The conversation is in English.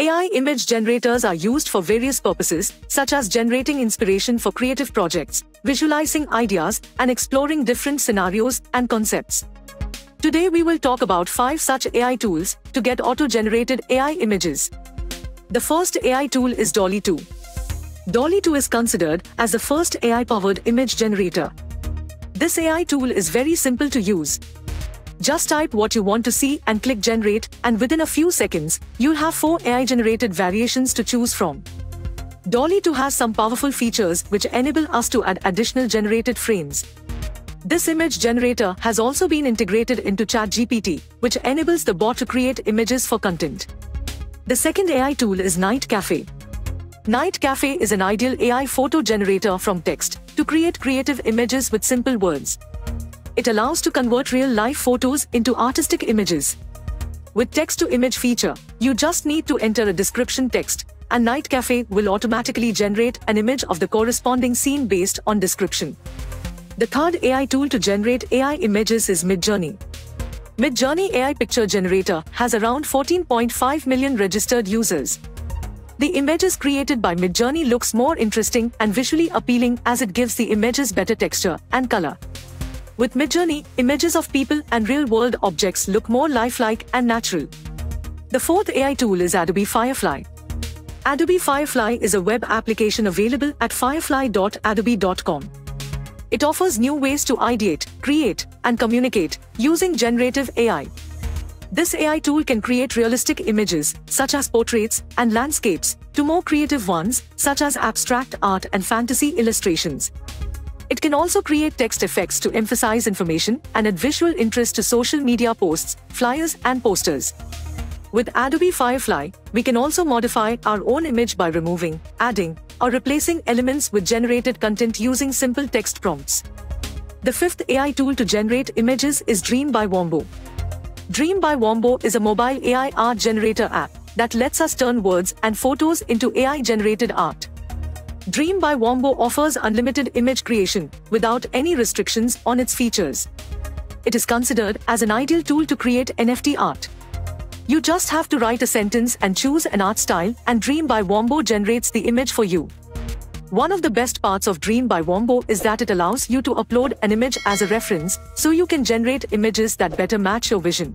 AI image generators are used for various purposes, such as generating inspiration for creative projects, visualizing ideas, and exploring different scenarios and concepts. Today we will talk about 5 such AI tools to get auto-generated AI images. The first AI tool is DALL-E 2. DALL-E 2 is considered as the first AI-powered image generator. This AI tool is very simple to use. Just type what you want to see and click generate and within a few seconds, you'll have 4 AI generated variations to choose from. DALL-E 2 has some powerful features which enable us to add additional generated frames. This image generator has also been integrated into ChatGPT, which enables the bot to create images for content. The second AI tool is Night Cafe. Night Cafe is an ideal AI photo generator from text to create creative images with simple words. It allows to convert real-life photos into artistic images. With text-to-image feature, you just need to enter a description text, and Night Cafe will automatically generate an image of the corresponding scene based on description. The third AI tool to generate AI images is Midjourney. Midjourney AI picture generator has around 14.5 million registered users. The images created by Midjourney looks more interesting and visually appealing as it gives the images better texture and color. With Midjourney, images of people and real-world objects look more lifelike and natural. The fourth AI tool is Adobe Firefly. Adobe Firefly is a web application available at firefly.adobe.com. It offers new ways to ideate, create, and communicate using generative AI. This AI tool can create realistic images, such as portraits and landscapes, to more creative ones, such as abstract art and fantasy illustrations. It can also create text effects to emphasize information and add visual interest to social media posts, flyers, and posters. With Adobe Firefly, we can also modify our own image by removing, adding, or replacing elements with generated content using simple text prompts. The fifth AI tool to generate images is Dream by Wombo. Dream by Wombo is a mobile AI art generator app that lets us turn words and photos into AI generated art. Dream by Wombo offers unlimited image creation without any restrictions on its features. It is considered as an ideal tool to create NFT art. You just have to write a sentence and choose an art style, and Dream by Wombo generates the image for you. One of the best parts of Dream by Wombo is that it allows you to upload an image as a reference, so you can generate images that better match your vision.